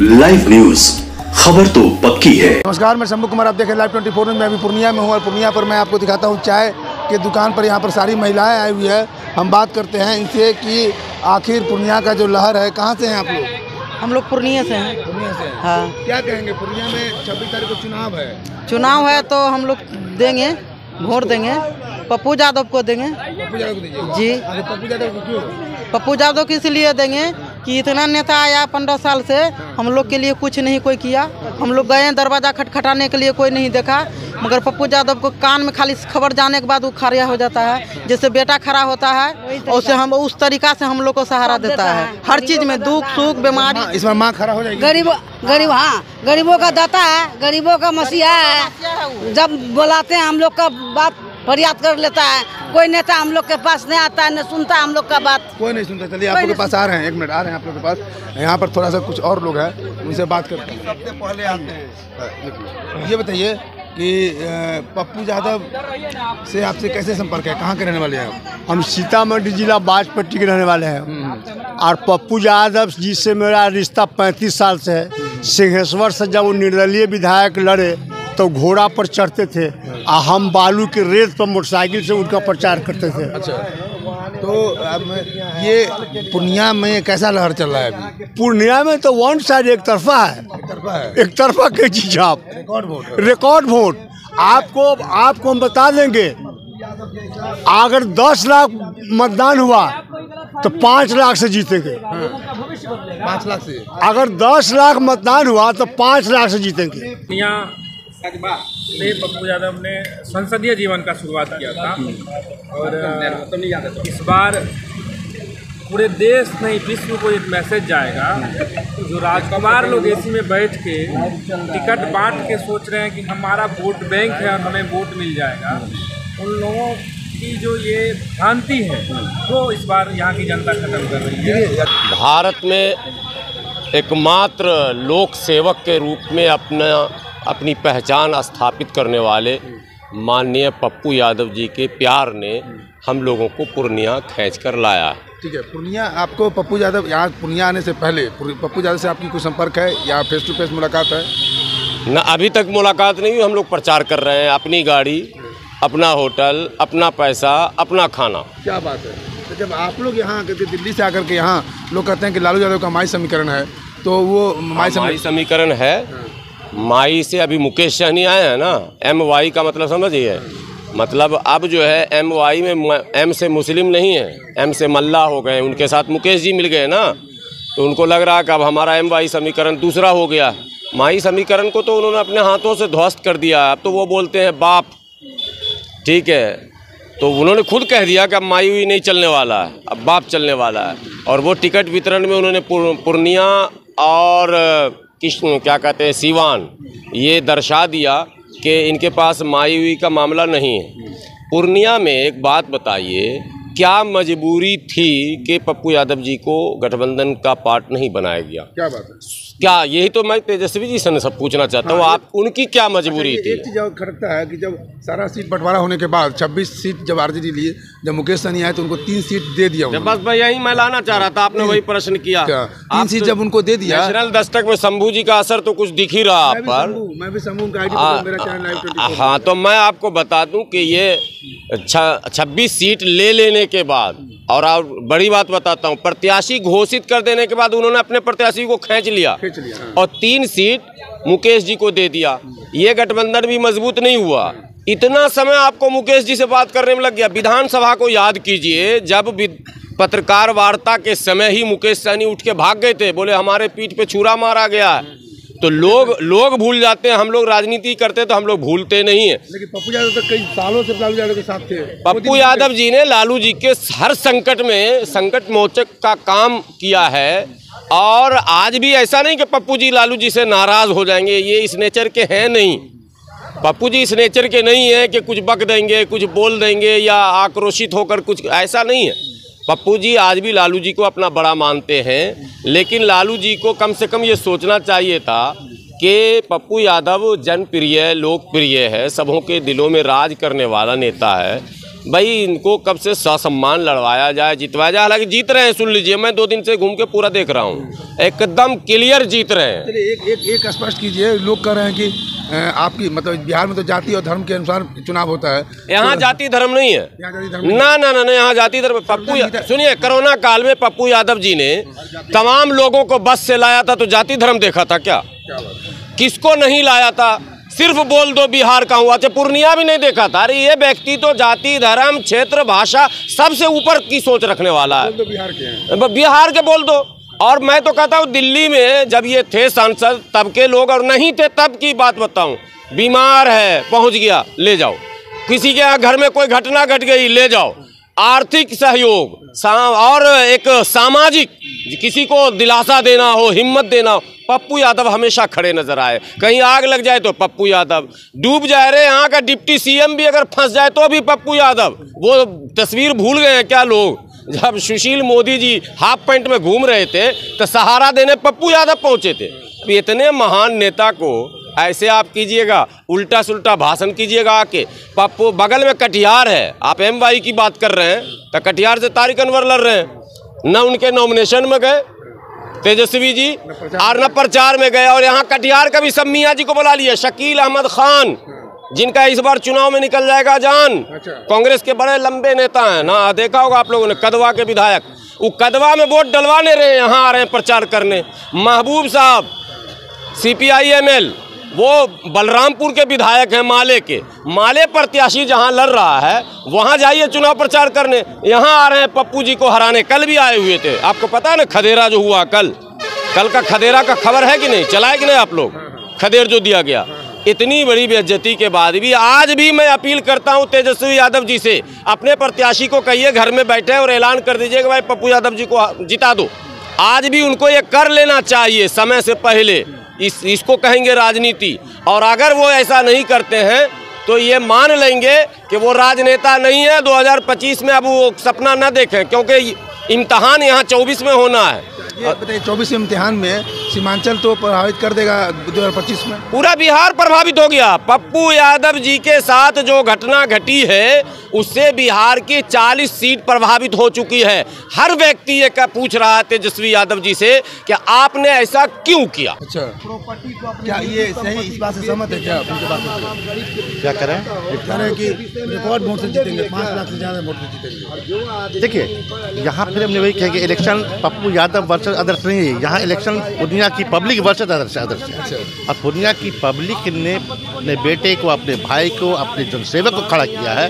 Live news खबर तो पक्की है। नमस्कार मैं शंभू कुमार आप देखें लाइव ट्वेंटी फोर मैं अभी पूर्णिया में हूँ और पूर्णिया पर मैं आपको दिखाता हूँ चाय के दुकान पर। यहाँ पर सारी महिलाएँ आई हुई है। हम बात करते हैं इनसे कि आखिर पूर्णिया का जो लहर है कहाँ से हैं आप लोग? हम लोग पूर्णिया से हैं। पूर्णिया से हैं। हाँ। क्या कहेंगे पूर्णिया में छब्बीस तारीख को चुनाव है। चुनाव है तो हम लोग देंगे वोट देंगे। पप्पू यादव को देंगे। पप्पू यादव को जी। पप्पू यादव को क्यों? पप्पू यादव को इसलिए देंगे कि इतना नेता आया पंद्रह साल से हम लोग के लिए कुछ नहीं कोई किया। हम लोग गए दरवाज़ा खटखटाने के लिए कोई नहीं देखा। मगर पप्पू यादव को कान में खाली खबर जाने के बाद वो खड़िया हो जाता है जैसे बेटा खड़ा होता है उसे हम उस तरीका से हम लोग को सहारा देता है। हर चीज़ में दुख सुख बीमारी। हाँ, इस बार माँ खड़ा हो जाएगी। गरीब गरीब हाँ गरीबों का दाता है गरीबों का मसीहा है। जब बुलाते हैं हम लोग का बात फरियाद कर लेता है। कोई नेता हम लोग के पास नहीं आता है न सुनता हम लोग का बात। कोई नहीं सुनता। चलिए आप लोग के पास आ रहे हैं एक मिनट आ रहे हैं आप लोग के पास। यहाँ पर थोड़ा सा कुछ और लोग हैं उनसे बात करते हैं। सबसे पहले आते हैं। ये बताइए कि पप्पू यादव से आपसे कैसे संपर्क है? कहाँ के रहने वाले हैं? आप हम सीतामढ़ी जिला बाजपट्टी के रहने वाले हैं। और पप्पू यादव जी से मेरा रिश्ता पैंतीस साल से है। सिंहेश्वर से जब वो निर्दलीय विधायक लड़े तो घोड़ा पर चढ़ते थे। हम बालू के रेत पर मोटरसाइकिल से उनका प्रचार करते थे। अच्छा। तो अब ये पूर्णिया में कैसा लहर चल रहा है अभी? पूर्णिया में तो वन साइड एक तरफा है। तरफा है। एक तरफा के चीज़ आप रिकॉर्ड वोट रिकॉर्ड वोट आपको आपको हम बता देंगे अगर दस लाख मतदान हुआ तो पाँच लाख से जीतेंगे। पाँच लाख से। अगर दस लाख मतदान हुआ तो पाँच लाख से जीतेंगे। यहाँ में पप्पू यादव ने संसदीय जीवन का शुरुआत किया था। और अ, इस बार पूरे देश नहीं विश्व को एक मैसेज जाएगा जो राजकुमार लोग एसी में बैठ के टिकट बांट के सोच रहे हैं कि हमारा वोट बैंक है और हमें वोट मिल जाएगा। उन लोगों की जो ये भ्रांति है वो इस बार यहाँ की जनता खत्म कर रही है। भारत में एकमात्र लोक सेवक के रूप में अपना अपनी पहचान स्थापित करने वाले माननीय पप्पू यादव जी के प्यार ने हम लोगों को पूर्णिया खींच कर लाया है। ठीक है पूर्णिया आपको पप्पू यादव यहाँ पूर्णिया आने से पहले पप्पू यादव से आपकी कोई संपर्क है या फेस टू फेस मुलाकात है? न अभी तक मुलाकात नहीं हुई हम लोग प्रचार कर रहे हैं अपनी गाड़ी अपना होटल अपना पैसा अपना खाना। क्या बात है? तो जब आप लोग यहाँ दिल्ली से आकर के यहाँ लोग कहते हैं कि लालू यादव का माई समीकरण है तो वो माई माई समीकरण समीकरण है। माई से अभी मुकेश सहनी आए हैं ना? एम वाई का मतलब समझिए मतलब अब जो है एम वाई में एम से मुस्लिम नहीं है एम से मल्ला हो गए, उनके साथ मुकेश जी मिल गए ना? तो उनको लग रहा कि अब हमारा एम वाई समीकरण दूसरा हो गया। माई समीकरण को तो उन्होंने अपने हाथों से ध्वस्त कर दिया। अब तो वो बोलते हैं, बाप। ठीक है। तो उन्होंने खुद कह दिया कि अब माई हुई नहीं चलने वाला है, अब बाप चलने वाला है। और वो टिकट वितरण में उन्होंने पूर्णिया और किशन क्या कहते हैं, सीवान। ये दर्शा दिया कि इनके पास माई हुई का मामला नहीं है। पूर्णिया में एक बात बताइए, क्या मजबूरी थी कि पप्पू यादव जी को गठबंधन का पार्ट नहीं बनाया गया? क्या बात है? क्या यही तो मैं तेजस्वी जी से सब पूछना चाहता हूँ आप उनकी क्या मजबूरी थी? एक चीज़ और खटकता है कि जब सारा सीट बंटवारा होने के बाद 26 सीट जब आरजेडी लिए जब मुकेश सहनी आए तो उनको तीन सीट दे दिया जब बस मैं यही मैं लाना चाह रहा था आपने वही प्रश्न किया? तीन सीट तो जब उनको दे दिया। नेशनल दस्तक में शंभू जी का असर तो कुछ दिख ही रहा आप पर। मैं भी शंभू का हाँ, हाँ तो मैं आपको बता दूँ कि ये छब्बीस सीट ले लेने के बाद और आप बड़ी बात बताता हूँ प्रत्याशी घोषित कर देने के बाद उन्होंने अपने प्रत्याशी को खींच लिया। खींच लिया, हाँ। और तीन सीट मुकेश जी को दे दिया। ये गठबंधन भी मज़बूत नहीं हुआ। इतना समय आपको मुकेश जी से बात करने में लग गया। विधानसभा को याद कीजिए जब पत्रकार वार्ता के समय ही मुकेश सहनी उठ के भाग गए थे बोले हमारे पीठ पे छुरा मारा गया है। तो लोग लोग भूल जाते हैं हम लोग राजनीति करते हैं तो हम लोग भूलते नहीं है। लेकिन पप्पू यादव तो कई सालों से लालू यादव के साथ थे। पप्पू यादव जी ने लालू जी के हर संकट में संकट मोचक का काम किया है और आज भी ऐसा नहीं कि पप्पू जी लालू जी से नाराज़ हो जाएँगे ये इस नेचर के हैं नहीं। पप्पू जी इस नेचर के नहीं है कि कुछ बक देंगे कुछ बोल देंगे या आक्रोशित होकर कुछ ऐसा नहीं है। पप्पू जी, आज भी लालू जी को अपना बड़ा मानते हैं, लेकिन लालू जी को कम से कम ये सोचना चाहिए था कि पप्पू यादव जनप्रिय, लोकप्रिय है, सबों के दिलों में राज करने वाला नेता है। भाई, इनको कब से ससम्मान लड़वाया जाए, जितवाया जाए? हालाँकि जीत रहे हैं, सुन लीजिए, मैं दो दिन से घूम के पूरा देख रहा हूँ। एकदम क्लियर जीत रहे हैं। एक एक एक स्पष्ट कीजिए, लोग कह रहे हैं कि आपकी मतलब बिहार में तो जाति और धर्म के अनुसार चुनाव होता है। यहाँ तो जाति धर्म नहीं है। धर्म ना ना ना ना यहाँ जाति धर्म पप्पू सुनिए कोरोना काल में पप्पू यादव जी ने तमाम लोगों को बस से लाया था तो जाति धर्म देखा था क्या? किसको नहीं लाया था? सिर्फ़ बोल दो बिहार का हुआ अच्छा पूर्णिया भी नहीं देखा था। अरे ये व्यक्ति तो जाति धर्म क्षेत्र भाषा सबसे ऊपर की सोच रखने वाला है। बिहार के बिहार के बोल दो। और मैं तो कहता हूँ, दिल्ली में जब ये थे सांसद, तब के लोग, और नहीं थे तब की बात बताऊँ, बीमार है, पहुँच गया, ले जाओ। किसी के घर में कोई घटना घट गई, ले जाओ। आर्थिक सहयोग और एक सामाजिक, किसी को दिलासा देना हो, हिम्मत देना हो, पप्पू यादव हमेशा खड़े नज़र आए। कहीं आग लग जाए तो पप्पू यादव। डूब जाए रे यहाँ का डिप्टी सीएम भी अगर फंस जाए तो भी पप्पू यादव। वो तस्वीर भूल गए हैं क्या लोग? जब सुशील मोदी जी हाफ़ पैंट में घूम रहे थे तो सहारा देने पप्पू यादव पहुँचे थे। अब इतने महान नेता को ऐसे आप कीजिएगा उल्टा सुल्टा भाषण कीजिएगा आके। पप्पू बगल में कटिहार है आप एम वाई की बात कर रहे हैं तो कटिहार से तारिक अनवर लड़ रहे हैं। न उनके नॉमिनेशन में गए तेजस्वी जी और न प्रचार में गए और यहाँ कटिहार का भी सब मियाँ जी को बुला लिया शकील अहमद खान। जिनका इस बार चुनाव में निकल जाएगा जान। अच्छा। कांग्रेस के बड़े लंबे नेता हैं। ना देखा होगा आप लोगों ने कदवा के विधायक। वो कदवा में वोट डलवाने रहे यहाँ आ रहे हैं प्रचार करने। महबूब साहब C P I M L वो बलरामपुर के विधायक हैं माले के। माले प्रत्याशी जहाँ लड़ रहा है वहाँ जाइए चुनाव प्रचार करने। यहाँ आ रहे हैं पप्पू जी को हराने। कल भी आए हुए थे। आपको पता है ना खदेरा जो हुआ कल? कल का खदेरा का खबर है कि नहीं? चला है कि नहीं आप लोग? खदेर जो दिया गया। इतनी बड़ी बेइज्जती के बाद भी आज भी मैं अपील करता हूँ तेजस्वी यादव जी से, अपने प्रत्याशी को कहिए, घर में बैठे और ऐलान कर दीजिए कि भाई पप्पू यादव जी को जिता दो। आज भी उनको ये कर लेना चाहिए, समय से पहले। इस, इसको कहेंगे राजनीति। और अगर वो ऐसा नहीं करते हैं तो ये मान लेंगे कि वो राजनेता नहीं है। 2025 में अब वो सपना न देखें, क्योंकि इम्तहान यहाँ 24 में होना है। चौबीस इम्तिहान में सीमांचल तो प्रभावित कर देगा दो हज़ार पच्चीस में। पूरा बिहार प्रभावित हो गया। पप्पू यादव जी के साथ जो घटना घटी है उससे बिहार की 40 सीट प्रभावित हो चुकी है। हर व्यक्ति ये कह- पूछ रहा है तेजस्वी यादव जी से कि आपने ऐसा क्यों किया? अच्छा। क्या ये सही इस बात से सहमत है क्या उनके बात से? क्या करें? कह रहे हैं कि रिकॉर्ड वोट से जीतेंगे पाँच लाख से ज़्यादा वोट से जीतेंगे। देखिए यहाँ फिर हमने वही कहा कि इलेक्शन पप्पू यादव वर्सेस आदर्श नहीं है यहाँ इलेक्शन पूर्णिया की पब्लिक वर्सेस आदर्श आदर्श है और पूर्णिया की पब्लिक ने अपने बेटे को अपने भाई को अपने जनसेवक को खड़ा किया है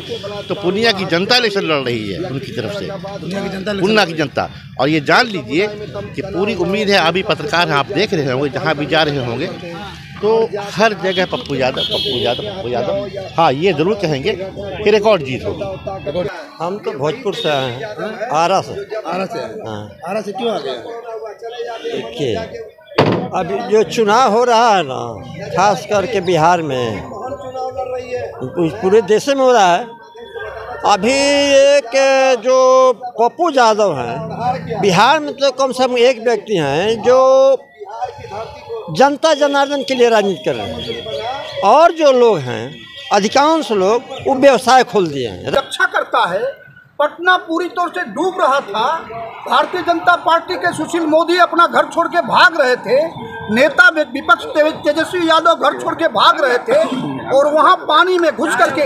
तो पूर्णिया की जनता इलेक्शन लड़ रही है उनकी तरफ़ से। दुनिया की जनता पूर्णिया की जनता। और ये जान लीजिए कि पूरी उम्मीद है अभी पत्रकार हैं आप देख रहे होंगे जहाँ भी जा रहे होंगे तो हर जगह पप्पू यादव पप्पू यादव पप्पू यादव। हाँ ये ज़रूर कहेंगे कि रिकॉर्ड जीत होगी हम तो भोजपुर से आए हैं आरा से। आरा से हाँ। आरा से क्यों आ गए अभी जो चुनाव हो रहा है ना, खास करके बिहार में पूरे देश में हो रहा है। अभी एक जो पप्पू यादव हैं, बिहार में तो कम से कम एक व्यक्ति हैं जो जनता जनार्दन के लिए राजनीति कर रहे हैं। और जो लोग हैं, अधिकांश लोग वो व्यवसाय खोल दिए हैं। रक्षा करता है पटना पूरी तौर से डूब रहा था। भारतीय जनता पार्टी के सुशील मोदी अपना घर छोड़ के भाग रहे थे। नेता विपक्ष तेजस्वी यादव घर छोड़ के भाग रहे थे और वहाँ पानी में घुस करके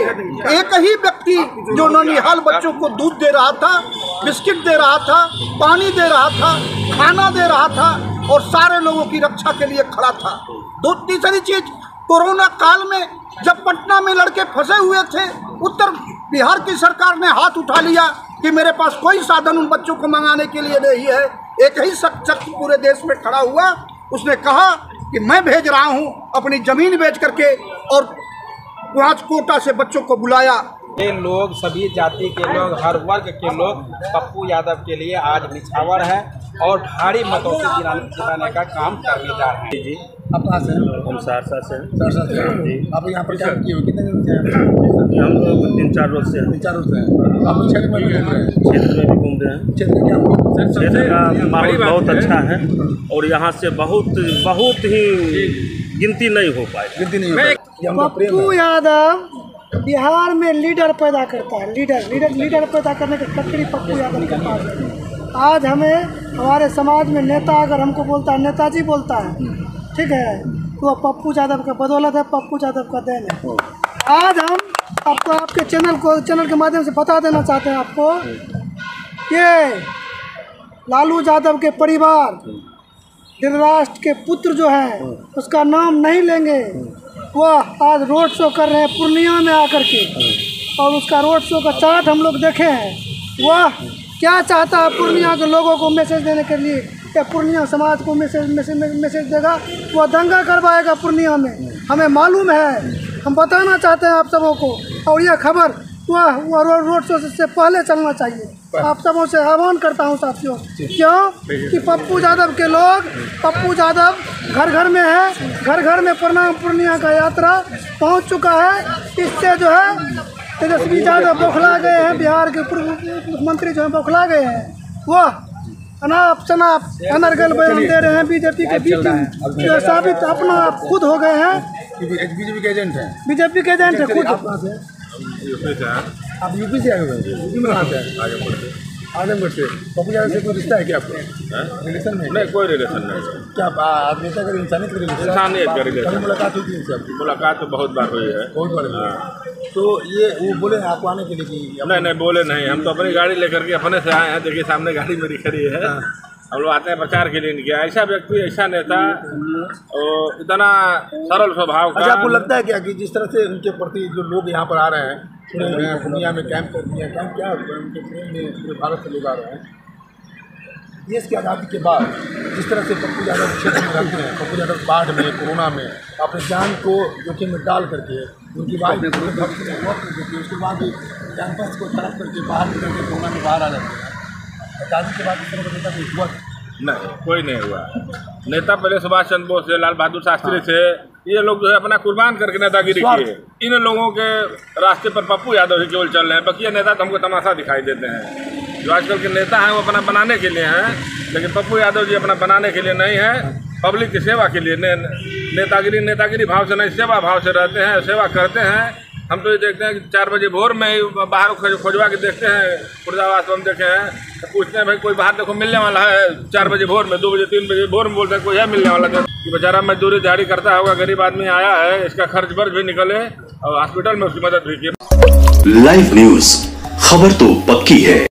एक ही व्यक्ति जो ननिहाल बच्चों को दूध दे रहा था, बिस्किट दे रहा था, पानी दे रहा था, खाना दे रहा था और सारे लोगों की रक्षा के लिए खड़ा था। दो तीसरी चीज़, कोरोना काल में जब पटना में लड़के फंसे हुए थे, उत्तर बिहार की सरकार ने हाथ उठा लिया कि मेरे पास कोई साधन उन बच्चों को मंगाने के लिए नहीं है। एक ही शख्स पूरे देश में खड़ा हुआ। उसने कहा कि मैं भेज रहा हूँ, अपनी ज़मीन बेच करके और वहाँ कोटा से बच्चों को बुलाया। ये लोग, सभी जाति के लोग, हर वर्ग के लोग, पप्पू यादव के लिए आज निछावर है और भारी मतों से जिताने का काम करने जा रहे हैं। जी आप कहाँ से हैं? हम सहरसा से हैं। सहरसा से हैं। आप यहाँ प्रचार किए हुए कितने दिन से हैं? हम लोग तीन चार रोज से हैं। तीन चार रोज से हैं। आप क्षेत्र में घूम रहे हैं? क्षेत्र में भी घूम रहे हैं। क्षेत्र में क्या क्षेत्र का माहौल बहुत अच्छा है और यहाँ से बहुत बहुत ही गिनती नहीं हो पाए। गिनती नहीं हो प्रेम पप्पू यादव बिहार में लीडर पैदा करता है। लीडर लीडर लीडर पैदा करने की टक्करी पप्पू यादव के पास है आज हमें हमारे समाज में नेता अगर हमको बोलता है नेताजी बोलता है ठीक है? तो वह पप्पू यादव का बदौलत है, पप्पू यादव का देन है। आज हम आपको आपके चैनल को चैनल के माध्यम से बता देना चाहते हैं आपको। ये लालू यादव के परिवार, धृतराष्ट्र के पुत्र जो है, उसका नाम नहीं लेंगे। वह आज रोड शो कर रहे हैं पूर्णिया में आकर के। और उसका रोड शो का चार्ट हम लोग देखे हैं। वह क्या चाहता है पूर्णिया के लोगों को मैसेज देने के लिए? या पूर्णिया समाज को मैसेज मैसेज मैसेज देगा? वह दंगा करवाएगा पूर्णिया में। हमें मालूम है। हम बताना चाहते हैं आप सबों को। और यह खबर वह वह रो, रोड शो से पहले चलना चाहिए। आप सबों से आह्वान करता हूँ साथियों। क्यों? कि पप्पू यादव के लोग पप्पू यादव घर घर में है। घर घर में प्रणाम पूर्णिया का यात्रा पहुँच चुका है। इससे जो है तेजस्वी यादव बौखला गए हैं। बिहार के पूर्व मुख्यमंत्री जो है बौखला गए हैं। वह अनाप शनाप अनर्गल बयान दे रहे हैं बीजेपी के बीच में। जो साबित अपना आप खुद हो गए हैं। बीजेपी के एजेंट हैं। बीजेपी के एजेंट है खुद। आप यूपी से आए हुए हैं? यूपी में कहाँ से आए? आजमगढ़ से पप्पू यादव से कोई रिश्ता है क्या आपको? रिलेशन में? नहीं कोई रिलेशन नहीं क्या आप नेता का इंसानियत का रिलेशन? इंसानियत का रिलेशन। मुलाकात हुई थी इनसे आपकी? मुलाकात तो बहुत बार हुई है। बहुत बार हुई तो ये वो बोले आपको आने के लिए कि नहीं नहीं बोले नहीं। हम तो अपनी गाड़ी लेकर के अपने से आए हैं देखिए सामने गाड़ी मेरी खड़ी है। हम लोग आते हैं प्रचार के लिए इनके ऐसा व्यक्ति, ऐसा नेता और इतना सरल स्वभाव अच्छा आपको लगता है क्या कि जिस तरह से उनके प्रति जो लोग यहाँ पर आ रहे हैं दुनिया में कैंप दिया कैंप क्या? उनके प्रेम में पूरे भारत से लोग आ रहे हैं देश की आज़ादी के बाद जिस तरह से पप्पू यादव क्षेत्र में रहते हैं, पप्पू यादव बाढ़ में, कोरोना में, अपने जान को जोखिम में डाल करके, उनकी देती उसके बाद कैंपस को तरफ़ करके बाहर निकल के कोरोना में बाहर आ जाते हैं आज़ादी के बाद इस तरह का नेता कोई हुआ? नहीं कोई नहीं हुआ। नेता पहले सुभाष चंद्र बोस थे लाल बहादुर शास्त्री थे। ये लोग जो है अपना कुर्बान करके नेतागिरी किए। इन लोगों के रास्ते पर पप्पू यादव ही केवल चल रहे हैं। बाकी ये नेता तो हमको तमाशा दिखाई देते हैं। जो आजकल के नेता हैं वो अपना बनाने के लिए हैं। लेकिन पप्पू यादव जी अपना बनाने के लिए नहीं है। पब्लिक की सेवा के लिए ने, नेतागिरी नेतागिरी भाव से नहीं सेवा भाव से रहते हैं सेवा करते हैं। हम तो ये देखते हैं कि चार बजे भोर में ही बाहर खोज खोजवा के देखते हैं खुर्दावास हम देखे हैं। तो पूछते हैं भाई, कोई बाहर देखो मिलने वाला है? चार बजे भोर में, दो बजे, तीन बजे भोर में बोलते हैं, कोई है मिलने वाला? तो कि बेचारा मजदूरी दिहाड़ी करता होगा, गरीब आदमी आया है, इसका खर्च बर्च भी निकले और हॉस्पिटल में उसकी मदद भी की। लाइव न्यूज़ खबर तो पक्की है।